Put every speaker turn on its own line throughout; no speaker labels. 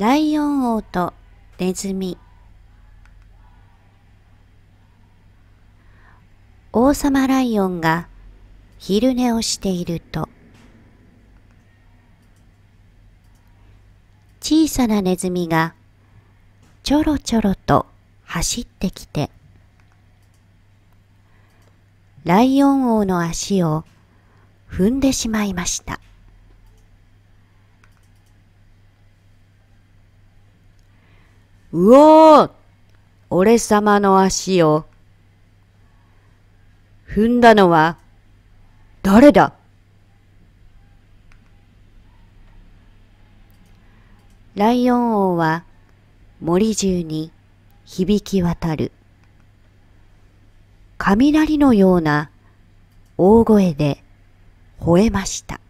ライオン王とネズミ。王様ライオンが昼寝をしていると。小さなネズミがちょろちょろと走ってきて。ライオン王の足を踏んでしまいました。
うおー俺様の足を。踏んだのは誰だ?
ライオン王は森中に響き渡る。雷のような大声で吠えました。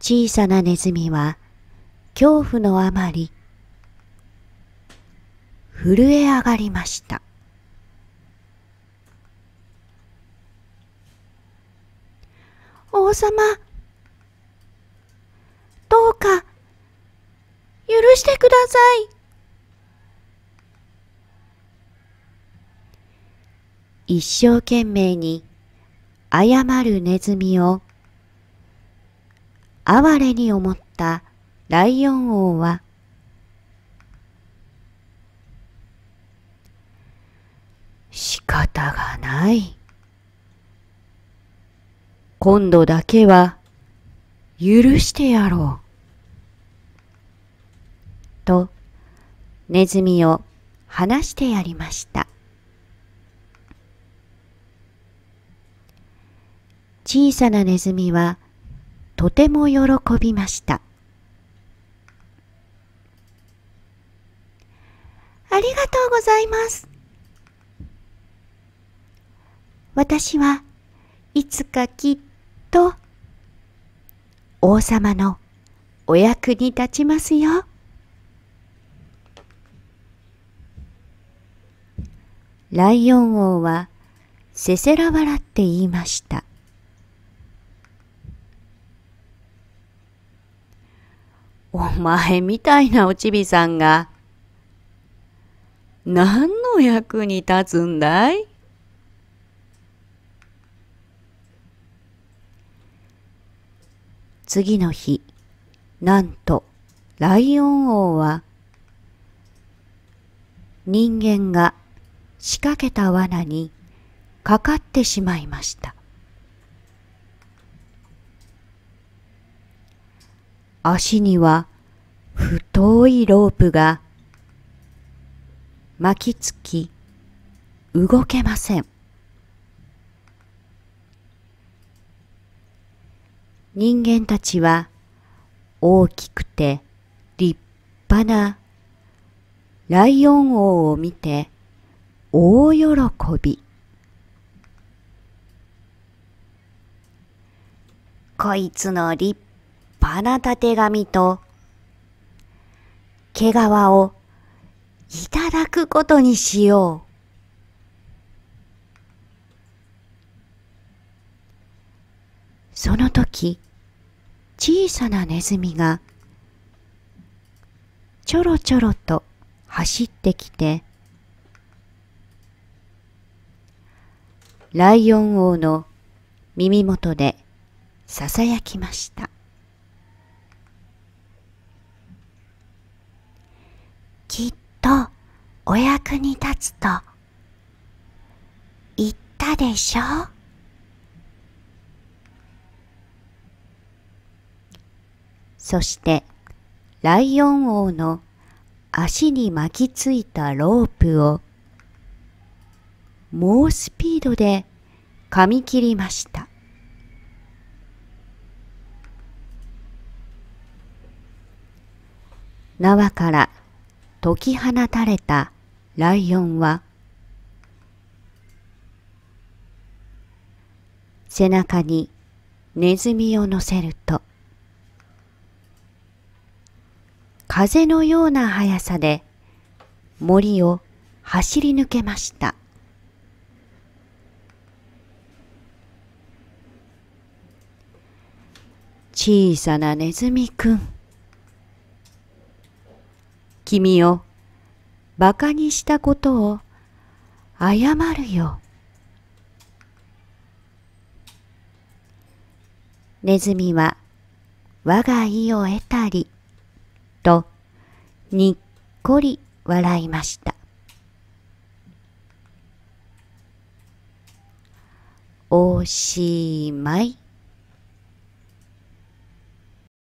小さなネズミは恐怖のあまり震え上がりました。王様、どうか許してください。一生懸命に謝るネズミを哀れに思ったライオン王は
仕方がない。今度だけは許してやろう。
とネズミを話してやりました。小さなネズミはとても喜びました。ありがとうございます。私はいつかきっと王様のお役に立ちますよ。ライオン王はせせら笑って言いました。
お前みたいなおちびさんが何の役に立つんだい？
次の日、なんとライオン王は人間が仕掛けた罠にかかってしまいました。足には太いロープが巻きつき動けません。人間たちは大きくて立派なライオン王を見て大喜び。こいつの立派なたてがみと毛皮をいただくことにしよう。その時、小さなネズミがちょろちょろと走ってきて、ライオン王の耳元でささやきました。きっとお役に立つと言ったでしょ？そしてライオン王の足に巻きついたロープを猛スピードで噛み切りました。縄から解き放たれたライオンは背中にネズミを乗せると風のような速さで森を走り抜けました。小さなネズミくん。君を馬鹿にしたことを謝るよ。ネズミは我が意を得たり、とにっこり笑いました。おしまい。